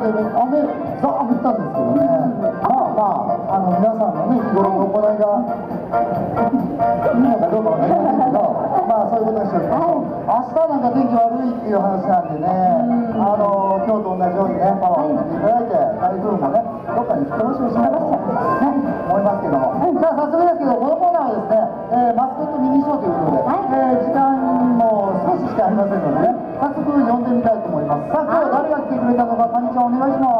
までね雨ザー降ったんですけどね。まあまああの皆さんのね日頃の行いが いいのかどうかわかりませんけどまあそういうことにしておきましょう明日なんか天気悪いっていう話なんでねあの今日と同じようにねパワーを入れていただいて台風もねどっかに吹き飛ばしをしながらね思いますけども。じゃあ早速ですけどこのコーナーはですね、えーマスコットミニショーということで、えー時間も少ししかありませんのでってみたいと思います。さあ今日は誰が来てくれたのか谷ちゃんお願いします。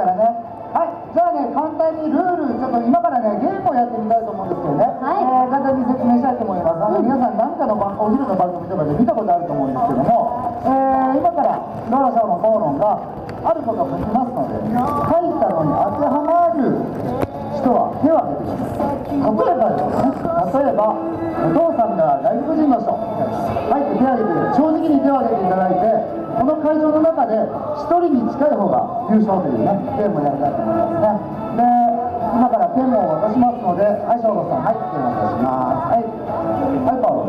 からね。はい、じゃあね、簡単にルール、ちょっと今からね、ゲームをやってみたいと思うんですけどね。はいえー簡単に説明したいと思います。あの、皆さん、何かの番、お昼の番組とかで見たことあると思うんですけども。えー今から、ドアラシャオロン、パロンが。あることが書きますので、書いたのに当てはまる人は手を挙げてください。例えばですね、例えば、お父さんが外国人の人、はい、手を挙げて、正直に手を挙げていただいて、この会場の中で1人に近い方が優勝というね、ゲームをやりたいと思いますね。で、今からペンを渡しますので、はい、翔吾さん、はい、ペンを渡します。はい、はい、パウロ。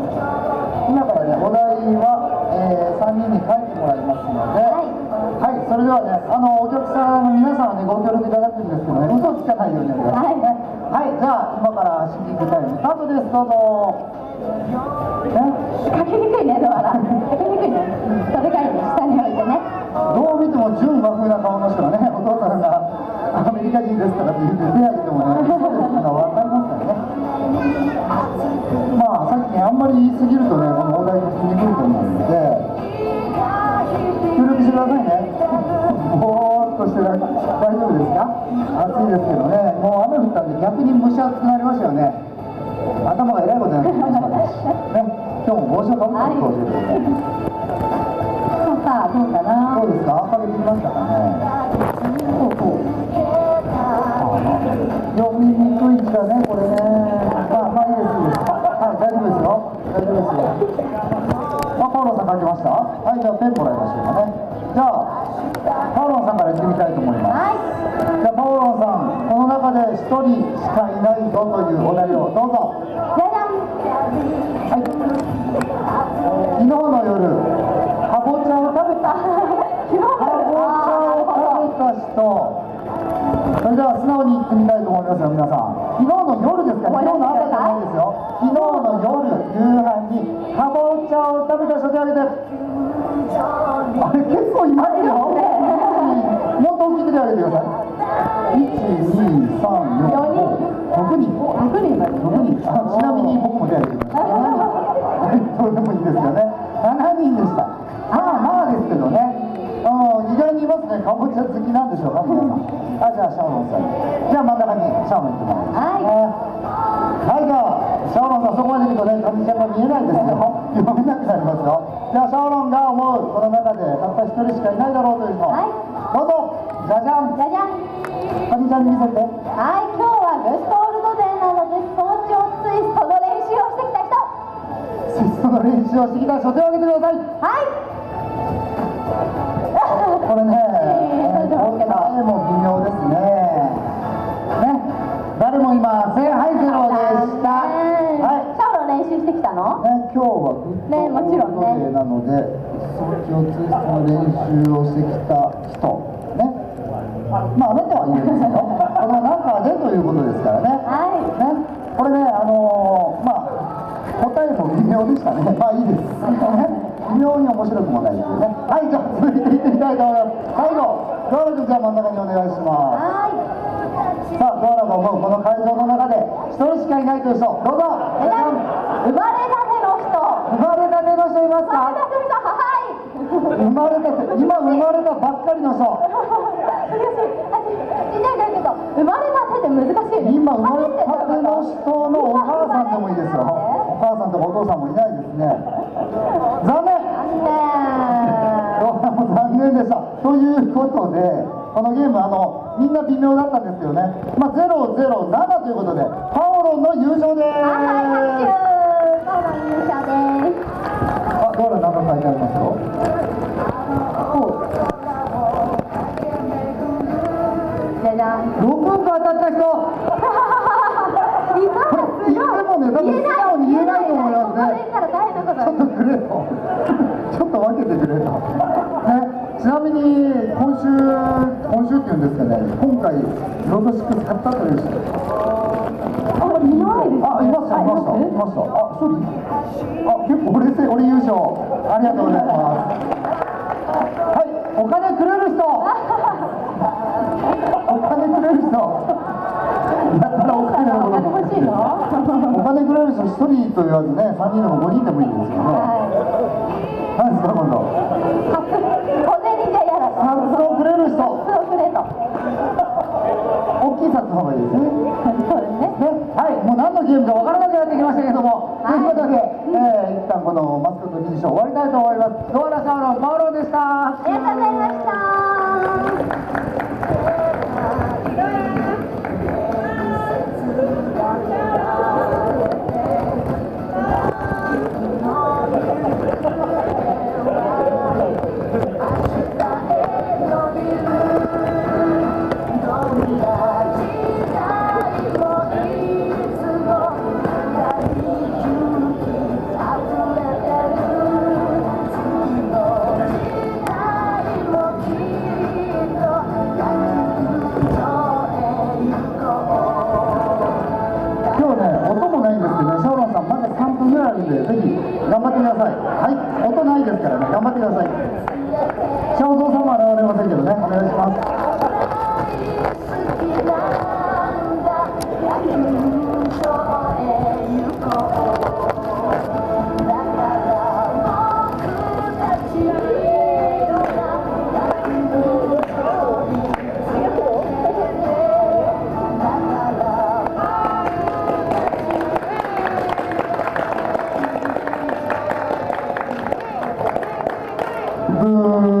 今からね、お題は、え3人に書いてもらいますので、はい、それではね、あのお客さんの皆さんはね、ご協力いただくんですけどね、嘘をつかないようにやってくださいね。はい、じゃあ、今からシンキングタイムスタートです。どうぞ。ね、書きにくいねドアラ純和風な顔の人がね、お父さんがアメリカ人ですとかって言って手挙げてもね、そうですのは分かりますからね。まあ、さっきね、あんまり言い過ぎるとね、このお題が気にくると思うので、協力してくださいね。ぼーっとして大丈夫ですか暑いですけどね、もう雨降ったんで逆に蒸し暑くなりましたよね。頭がえらいことになってきましたね。今日も帽子をかぶってる登場でございます。そうかどうかなどうですか明るくきました。かねそう。そう。読みにくい字だねこれねまあまあいいですいいですはい大丈夫ですよ大丈夫ですよあパウロさん書きましたはいじゃあペンもらいましょう。かねじゃあパウロさんから言ってみたいと思いますはいじゃあパウロさんこの中で一人しかいないぞという。お題をどう。ぞじゃじゃんはい昨日の夜かぼちゃを食べた食べた人それでは素直に言ってみたいと思いますよ皆さん。昨日の夜ですから昨日の朝じゃないですよ。昨日の夜夕飯にかぼちゃを食べた人手挙げて。あれ結構いますよ。もっと大きく手挙げてください。1 2 3 4 5 6人。6人。まで6人。あちなみに僕も手挙げてください。はい。どうでもいいですよね7人でしたまあまあですけどねうん意外にいますねかぼちゃ好きなんでしょうか皆さん。あじゃあシャオロンさんじゃあ真ん中にシャオロン行ってもらいます、ねはいじゃあシャオロンさんそこまで見るとねかみちゃんが見えないですよ読めなくなりますよじゃあシャオロンが思うこの中でたった一人しかいないだろうという人、はいどうぞじゃじゃんじゃじゃんかみちゃんに見せてはい今日はグストールドデーなので早朝ツイストの練習をしてきた人シストの練習をしてきた人手を挙げてくださいはいません。はい、ゼロでした。はシャオロン練習してきたの？い。ね、今日はねもちろんねなので、早朝ツイストの練習をしてきた人。ね。まあ、あなたはいいですよ。この中でということですからね。はいね、これね、あのーまあ、答えも微妙でしたね。まあいいです。ね、微妙に面白くもないですよね。はい、じゃあ続いていってみたいと思います。最後、ドアラ君じゃあ真ん中にお願いしまはいす。さあ、ドアラが思うこの会場の中で一人しかいないという人、どうぞ。生まれたての人生まれたての人いますか？生まれたての人ははい生まれたて、今生まれたばっかりの人。生まれたてって難しいね今生まれたての人のお母さんでもいいですよ。お母さんとかお父さんもいないですね。残念残念ことでこのゲームあのみんな微妙だったんですけどね、まあ、007ということでパオロンの優勝です。パオロン優勝です。あドーラなんか書いてありますよじゃじゃん。6分間当たった人いたこれ言ってもね多分素直に言えないと思いますね言ったら大変なことちょっとくれとちょっと分けてくれと、ね、ちなみに今週今週っていうんですかね今回ロードシックス買ったという人あ、いないです。ねあいましたいましたいましたあ一人あ結構冷静俺優勝ありがとうございますはいお金くれる人お金くれる人だったらお金のこと。お金くれる人一人と言わずね三人でも五人でもいいですよねはい。何ですか今度小銭じゃ嫌だと。札をくれる人そうくれと。大きいですねそうですね。ね、はい、もう何のゲームか分からなくなってきましたけども、はいということで、えー、一旦このマスコット認証終わりたいと思います。ドアラシャオロン、マオロンでした。ありがとうございました。頑張ってください。はい、音ないですからね、頑張ってください。ブー